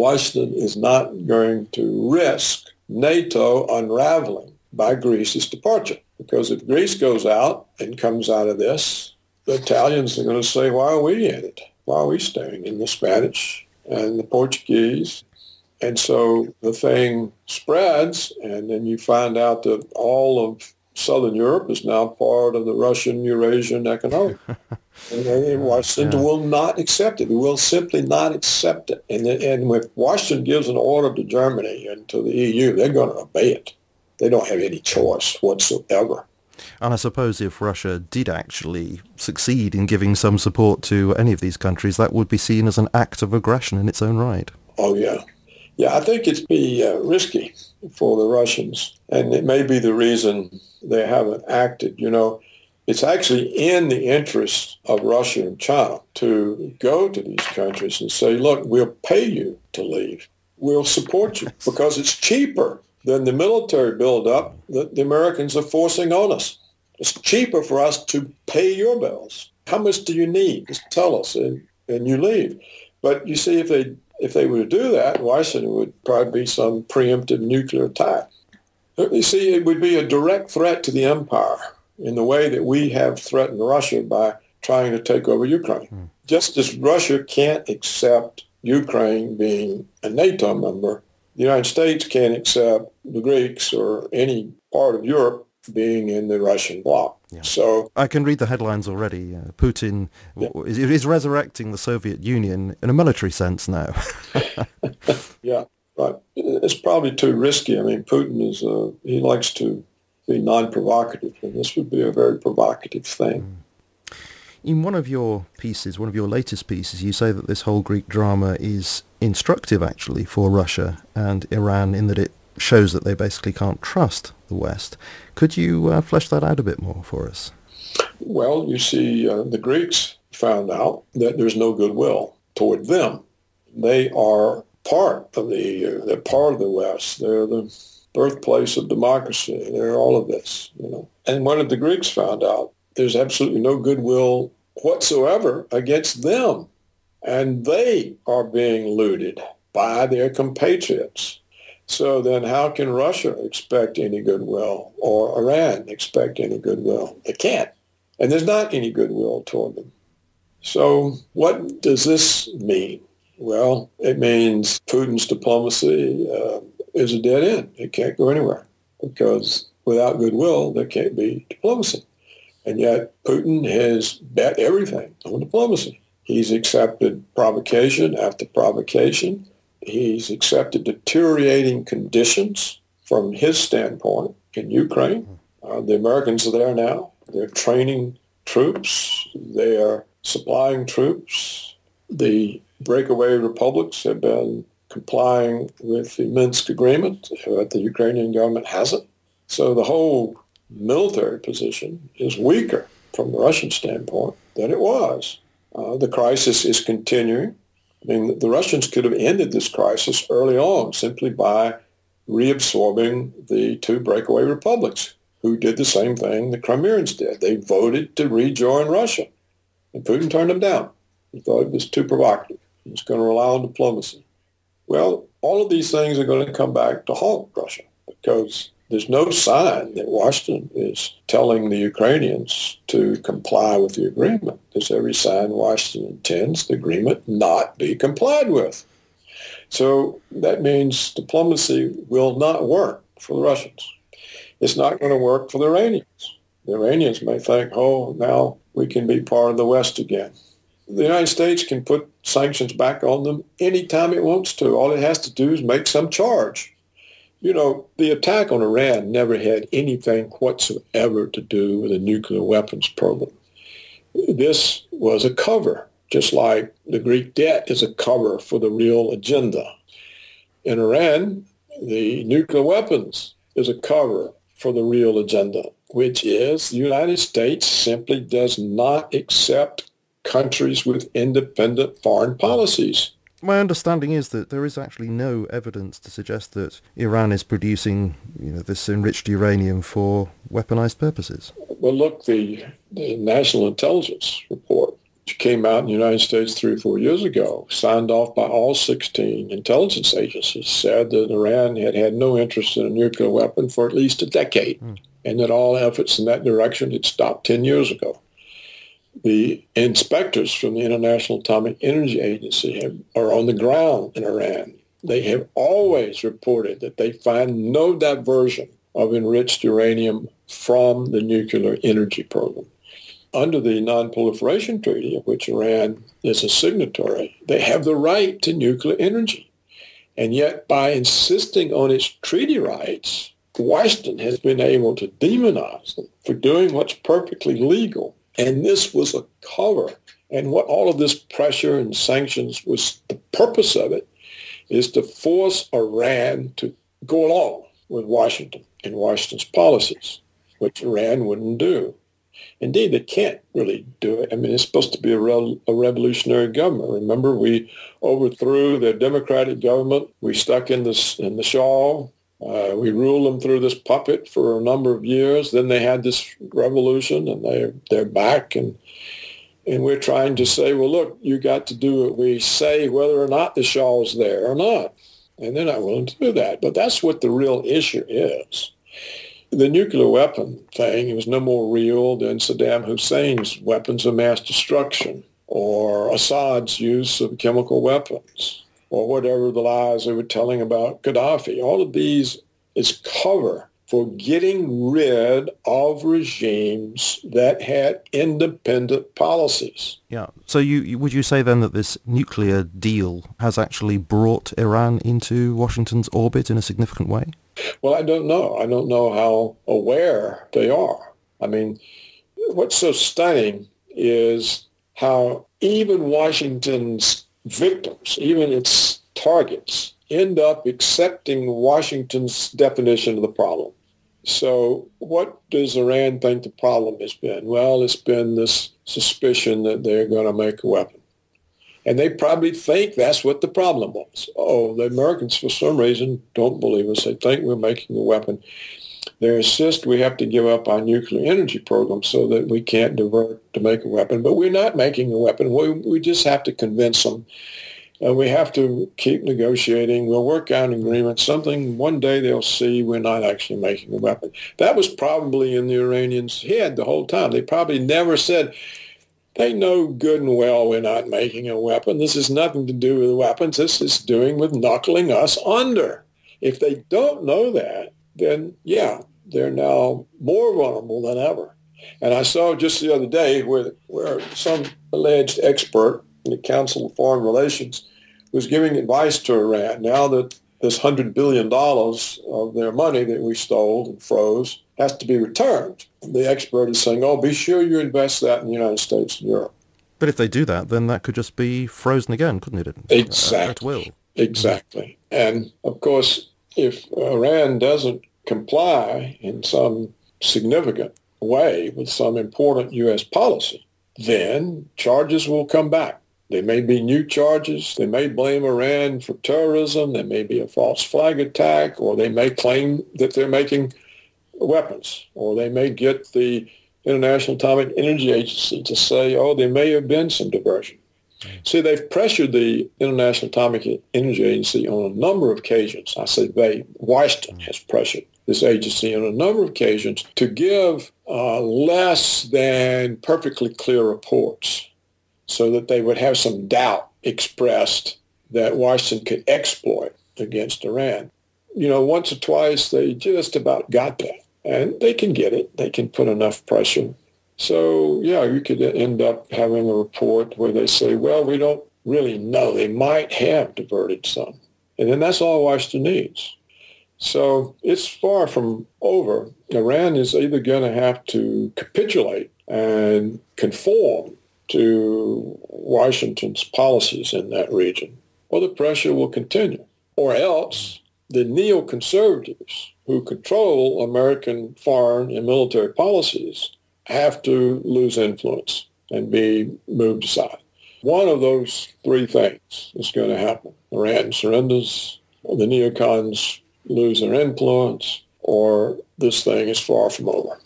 Washington is not going to risk NATO unraveling by Greece's departure. Because if Greece goes out and comes out of this, the Italians are going to say, why are we in it? Why are we staying in the Spanish and the Portuguese? And so the thing spreads, and then you find out that all of Southern Europe is now part of the Russian Eurasian economic. and, and Washington yeah. will not accept it. It will simply not accept it. And, and if Washington gives an order to Germany and to the EU, they're going to obey it. They don't have any choice whatsoever. And I suppose if Russia did actually succeed in giving some support to any of these countries, that would be seen as an act of aggression in its own right. Oh, yeah. Yeah, I think it'd be uh, risky for the Russians. And it may be the reason they haven't acted. You know, it's actually in the interest of Russia and China to go to these countries and say, look, we'll pay you to leave. We'll support you because it's cheaper than the military buildup that the Americans are forcing on us. It's cheaper for us to pay your bills. How much do you need? Just tell us, and, and you leave. But you see, if they if they were to do that, Washington would probably be some preemptive nuclear attack. You see, it would be a direct threat to the empire in the way that we have threatened Russia by trying to take over Ukraine. Mm. Just as Russia can't accept Ukraine being a NATO member, the United States can't accept the Greeks or any part of Europe being in the Russian bloc. Yeah. So I can read the headlines already. Uh, Putin yeah. is, is, resurrecting the Soviet Union in a military sense now. yeah, but it's probably too risky. I mean, Putin is uh, he likes to be non-provocative, and this would be a very provocative thing. Mm. In one of your pieces, one of your latest pieces, you say that this whole Greek drama is instructive actually for Russia and Iran in that it shows that they basically can't trust the West. Could you uh, flesh that out a bit more for us? Well, you see, uh, the Greeks found out that there's no goodwill toward them. They are part of the EU. They're part of the West. They're the birthplace of democracy. They're all of this, you know. And what did the Greeks found out? There's absolutely no goodwill whatsoever against them. And they are being looted by their compatriots. So then how can Russia expect any goodwill or Iran expect any goodwill? They can't. And there's not any goodwill toward them. So what does this mean? Well, it means Putin's diplomacy uh, is a dead end. It can't go anywhere because without goodwill, there can't be diplomacy. And yet Putin has bet everything on diplomacy. He's accepted provocation after provocation. He's accepted deteriorating conditions from his standpoint in Ukraine. Uh, the Americans are there now. They're training troops. They are supplying troops. The breakaway republics have been complying with the Minsk agreement, but the Ukrainian government hasn't. So the whole military position is weaker from the Russian standpoint than it was. Uh, the crisis is continuing. I mean, the Russians could have ended this crisis early on simply by reabsorbing the two breakaway republics who did the same thing the Crimeans did. They voted to rejoin Russia, and Putin turned them down. He thought it was too provocative. He was going to rely on diplomacy. Well, all of these things are going to come back to haunt Russia because there's no sign that Washington is telling the Ukrainians to comply with the agreement. There's every sign Washington intends the agreement not be complied with. So that means diplomacy will not work for the Russians. It's not going to work for the Iranians. The Iranians may think, oh, now we can be part of the West again. The United States can put sanctions back on them anytime it wants to. All it has to do is make some charge. You know, the attack on Iran never had anything whatsoever to do with a nuclear weapons program. This was a cover, just like the Greek debt is a cover for the real agenda. In Iran, the nuclear weapons is a cover for the real agenda, which is the United States simply does not accept countries with independent foreign policies. My understanding is that there is actually no evidence to suggest that Iran is producing you know, this enriched uranium for weaponized purposes. Well, look, the, the National Intelligence Report which came out in the United States three or four years ago, signed off by all 16 intelligence agencies, said that Iran had had no interest in a nuclear weapon for at least a decade, mm. and that all efforts in that direction had stopped 10 years ago. The inspectors from the International Atomic Energy Agency have, are on the ground in Iran. They have always reported that they find no diversion of enriched uranium from the nuclear energy program under the Non-Proliferation Treaty, of which Iran is a signatory, they have the right to nuclear energy. And yet, by insisting on its treaty rights, Washington has been able to demonize them for doing what's perfectly legal. And this was a cover. And what all of this pressure and sanctions was, the purpose of it is to force Iran to go along with Washington and Washington's policies, which Iran wouldn't do. Indeed, they can't really do it. I mean, it's supposed to be a, re- a revolutionary government. Remember, we overthrew the democratic government. We stuck in this in the Shah. Uh, we ruled them through this puppet for a number of years. Then they had this revolution, and they they're back, and and we're trying to say, well, look, you got to do what we say, whether or not the Shah's there or not. And they're not willing to do that. But that's what the real issue is. The nuclear weapon thing was no more real than Saddam Hussein's weapons of mass destruction or Assad's use of chemical weapons or whatever the lies they were telling about Gaddafi. All of these is cover for getting rid of regimes that had independent policies. Yeah. So you would you say then that this nuclear deal has actually brought Iran into Washington's orbit in a significant way? Well, I don't know. I don't know how aware they are. I mean, what's so stunning is how even Washington's victims, even its targets, end up accepting Washington's definition of the problem. So what does Iran think the problem has been? Well, it's been this suspicion that they're going to make a weapon. And they probably think that's what the problem was. Oh, the Americans, for some reason, don't believe us. They think we're making a weapon. They insist we have to give up our nuclear energy program so that we can't divert to make a weapon. But we're not making a weapon. We, we just have to convince them. And we have to keep negotiating. We'll work out an agreement. Something, one day they'll see we're not actually making a weapon. That was probably in the Iranians' head the whole time. They probably never said, they know good and well we're not making a weapon. This has nothing to do with weapons. This is doing with knuckling us under. If they don't know that, then yeah, they're now more vulnerable than ever. And I saw just the other day where, where some alleged expert in the Council of Foreign Relations was giving advice to Iran now that this $100 billion of their money that we stole and froze has to be returned. The expert is saying, oh, be sure you invest that in the United States and Europe. But if they do that, then that could just be frozen again, couldn't it? Exactly. At will. Exactly. And of course, if Iran doesn't comply in some significant way with some important U.S. policy, then charges will come back. There may be new charges. They may blame Iran for terrorism. There may be a false flag attack, or they may claim that they're making weapons, or they may get the International Atomic Energy Agency to say, oh, there may have been some diversion. Mm-hmm. See, they've pressured the International Atomic Energy Agency on a number of occasions. I say they, Washington mm-hmm. has pressured this agency on a number of occasions to give uh, less than perfectly clear reports so that they would have some doubt expressed that Washington could exploit against Iran. You know, once or twice they just about got that and they can get it. They can put enough pressure. So yeah, you could end up having a report where they say, well, we don't really know. They might have diverted some. And then that's all Washington needs. So it's far from over. Iran is either going to have to capitulate and conform to Washington's policies in that region, or the pressure will continue. Or else the neoconservatives who control American foreign and military policies have to lose influence and be moved aside. One of those three things is going to happen. Iran surrenders, the neocons lose their influence, or this thing is far from over.